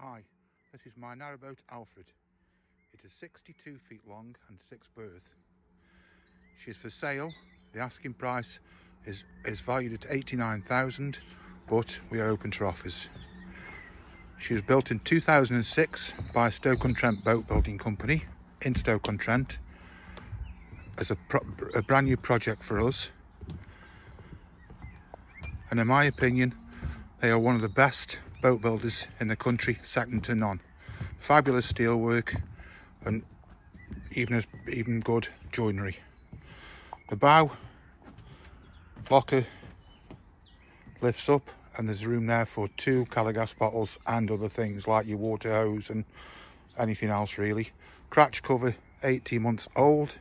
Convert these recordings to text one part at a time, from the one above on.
Hi, this is my narrowboat Alfred. It is 62 feet long and six berths. She is for sale. The asking price is, is valued at 89,000, but we are open to offers. She was built in 2006 by Stoke-on-Trent Boat Building Company in Stoke-on-Trent as a, a brand new project for us. And in my opinion, they are one of the best boat builders in the country, second to none. Fabulous steelwork and even as even good joinery. The bow locker lifts up and there's room there for two Calor Gas bottles and other things like your water hose and anything else really. Cratch cover, 18 months old.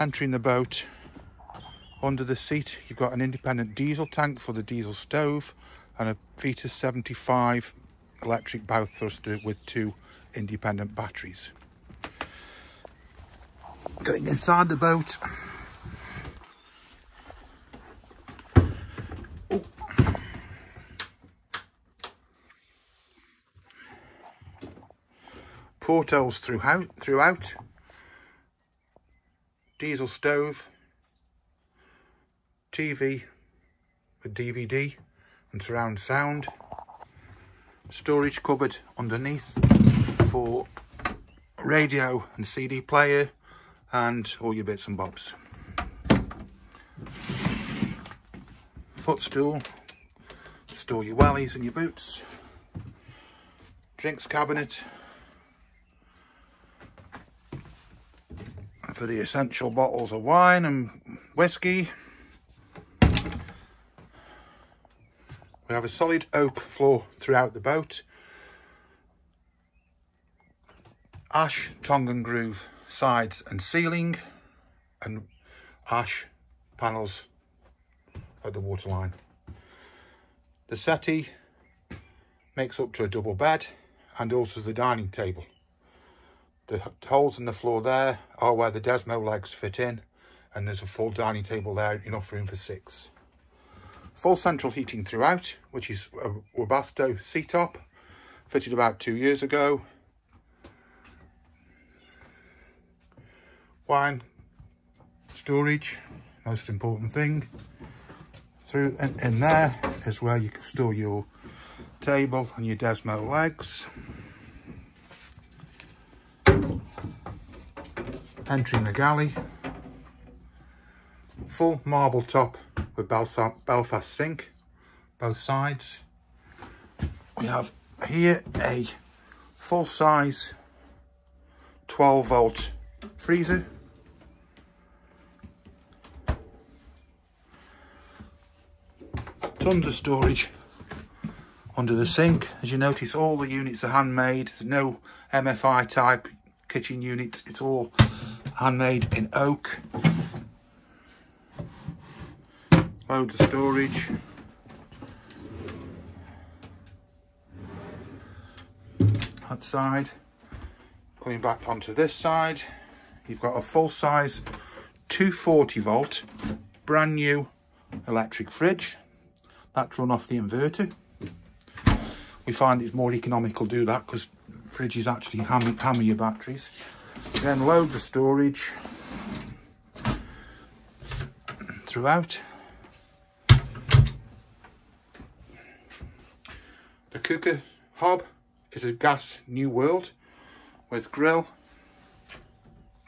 Entering the boat, under the seat you've got an independent diesel tank for the diesel stove and a Vetus 75 electric bow thruster with two independent batteries. Getting inside the boat. Oh. Portholes throughout, throughout. Diesel stove. TV with DVD and surround sound. Storage cupboard underneath for radio and CD player and all your bits and bobs. Footstool, store your wellies and your boots. Drinks cabinet for the essential bottles of wine and whiskey. We have a solid oak floor throughout the boat. Ash, tongue and groove sides and ceiling and ash panels at the waterline. The settee makes up to a double bed and also the dining table. The holes in the floor there are where the Desmo legs fit in and there's a full dining table there, enough room for six. Full central heating throughout, which is a Webasto seat-top, fitted about two years ago. Wine, storage, most important thing. Through in, in there is where you can store your table and your Desmo legs. Entering the galley. Full marble top with Belfast sink, both sides. We have here a full size 12 volt freezer. Tons of storage under the sink. As you notice, all the units are handmade. There's no MFI type kitchen units. It's all handmade in oak. Loads of storage. That side. Coming back onto this side. You've got a full-size 240 volt brand new electric fridge. That's run off the inverter. We find it's more economical to do that because fridges actually hammer, hammer your batteries. Then loads of storage throughout cooker hob is a gas New World with grill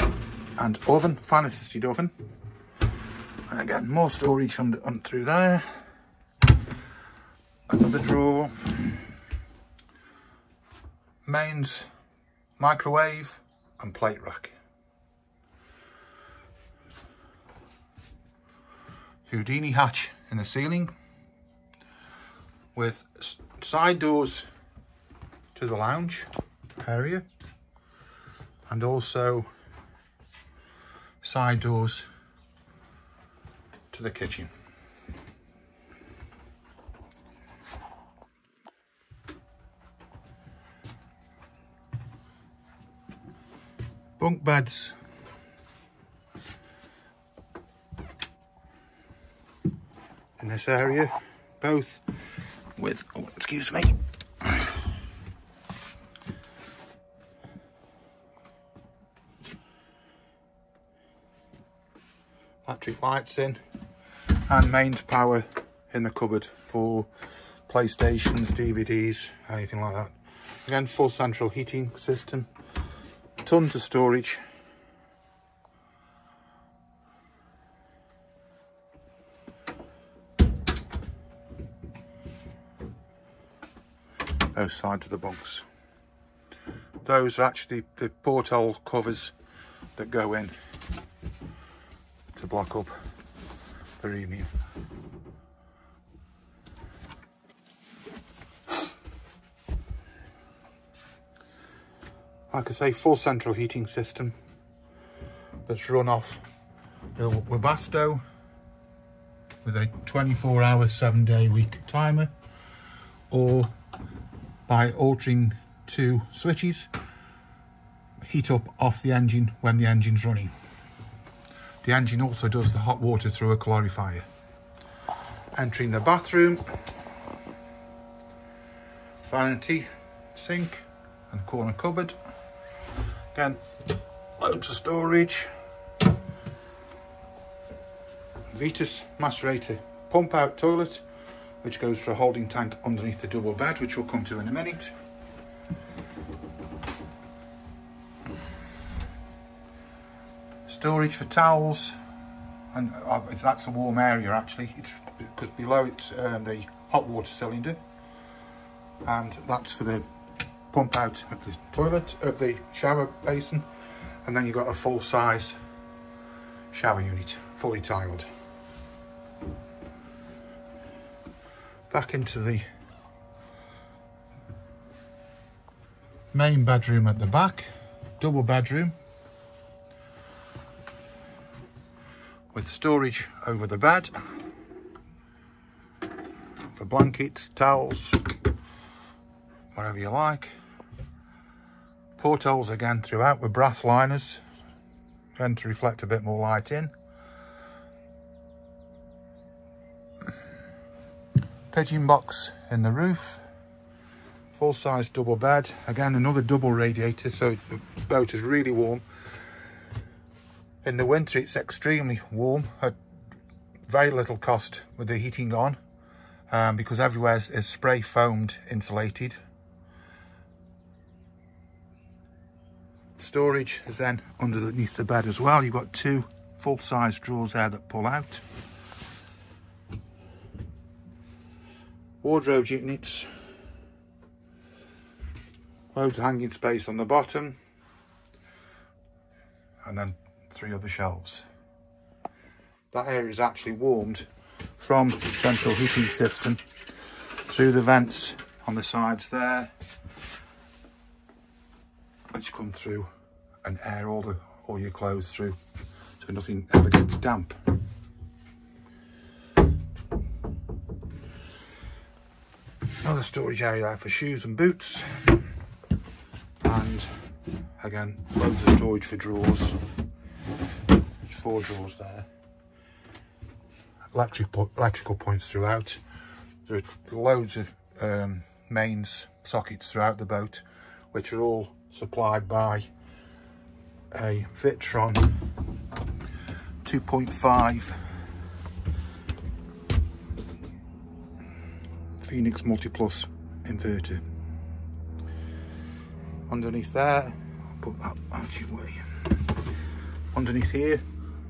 and oven, fan assisted oven. And again, more storage on, on through there. Another drawer. Mains, microwave and plate rack. Houdini hatch in the ceiling with side doors to the lounge area and also side doors to the kitchen. Bunk beds in this area, both with. Oh, excuse me. Battery lights in and mains power in the cupboard for Playstations, DVDs, anything like that. Again, full central heating system, tons of storage, those sides of the bunks. Those are actually the porthole covers that go in to block up the emu like I say, full central heating system that's run off the Webasto with a 24 hour, seven day week timer or by altering two switches, heat up off the engine when the engine's running. The engine also does the hot water through a calorifier. Entering the bathroom, vanity, sink and corner cupboard. Again, loads of storage. Vetus macerator pump out toilet, which goes for a holding tank underneath the double bed, which we'll come to in a minute. Storage for towels, and uh, that's a warm area actually, it's because below it's um, the hot water cylinder, and that's for the pump out of the toilet, of the shower basin, and then you've got a full size shower unit, fully tiled. Back into the main bedroom at the back, double bedroom, with storage over the bed for blankets, towels, whatever you like. Portholes again throughout with brass liners. Again to reflect a bit more light in pigeon box in the roof full size double bed again another double radiator so the boat is really warm in the winter it's extremely warm at very little cost with the heating on um, because everywhere is, is spray foamed insulated storage is then underneath the bed as well. You've got two full-size drawers there that pull out. Wardrobe units. Loads of hanging space on the bottom. And then three other shelves. That area is actually warmed from the central heating system through the vents on the sides there which come through and air all the all your clothes through so nothing ever gets damp. Another storage area there for shoes and boots and again loads of storage for drawers. There's four drawers there. Electric electrical points throughout. There are loads of um, mains sockets throughout the boat which are all supplied by a Victron 2.5 Phoenix Multiplus inverter. Underneath there, I'll put that out your way. Underneath here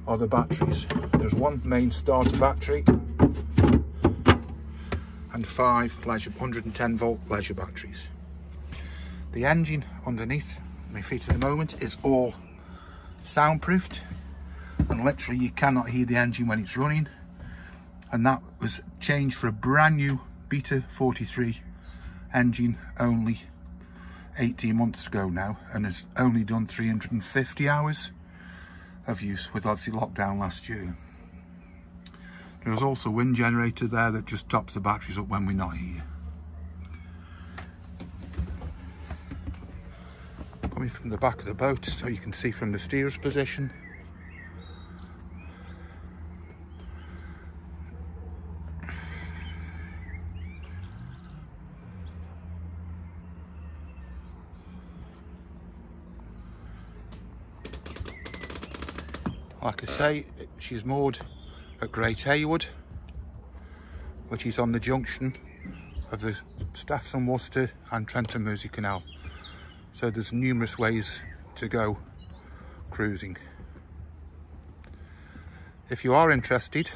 are the batteries. There's one main starter battery and five leisure 110 volt leisure batteries. The engine underneath my feet at the moment is all soundproofed and literally you cannot hear the engine when it's running and that was changed for a brand new Beta 43 engine only 18 months ago now and has only done 350 hours of use with obviously lockdown last year. There's also a wind generator there that just tops the batteries up when we're not here. coming from the back of the boat so you can see from the steer's position. Like I say, she's moored at Great Haywood, which is on the junction of the Staffs and Worcester and Trent and Mersey Canal. So there's numerous ways to go cruising. If you are interested,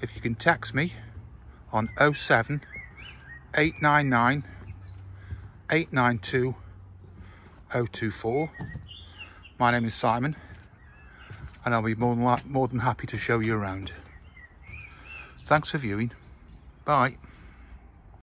if you can text me on 07 899 892 024. My name is Simon and I'll be more than, more than happy to show you around. Thanks for viewing. Bye.